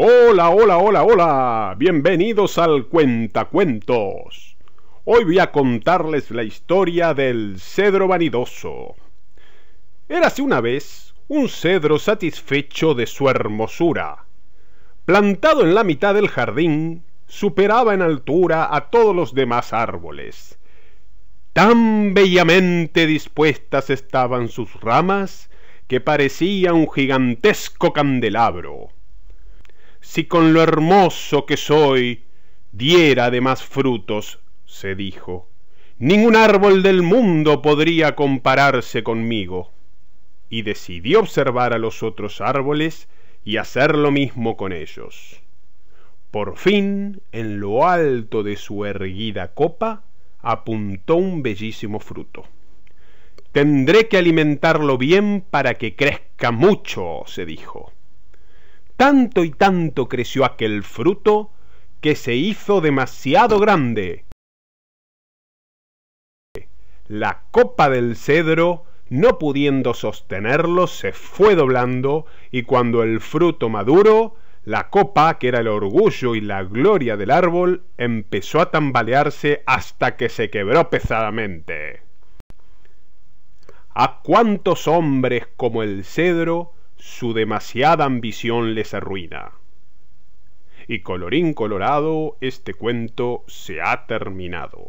Hola, hola, hola, hola. Bienvenidos al Cuentacuentos. Hoy voy a contarles la historia del cedro vanidoso. Érase una vez un cedro satisfecho de su hermosura. Plantado en la mitad del jardín, superaba en altura a todos los demás árboles. Tan bellamente dispuestas estaban sus ramas que parecía un gigantesco candelabro si con lo hermoso que soy diera de más frutos, se dijo, ningún árbol del mundo podría compararse conmigo. Y decidió observar a los otros árboles y hacer lo mismo con ellos. Por fin, en lo alto de su erguida copa, apuntó un bellísimo fruto. Tendré que alimentarlo bien para que crezca mucho, se dijo. Tanto y tanto creció aquel fruto que se hizo demasiado grande. La copa del cedro, no pudiendo sostenerlo, se fue doblando y cuando el fruto maduro, la copa, que era el orgullo y la gloria del árbol, empezó a tambalearse hasta que se quebró pesadamente. A cuántos hombres como el cedro su demasiada ambición les arruina. Y colorín colorado, este cuento se ha terminado.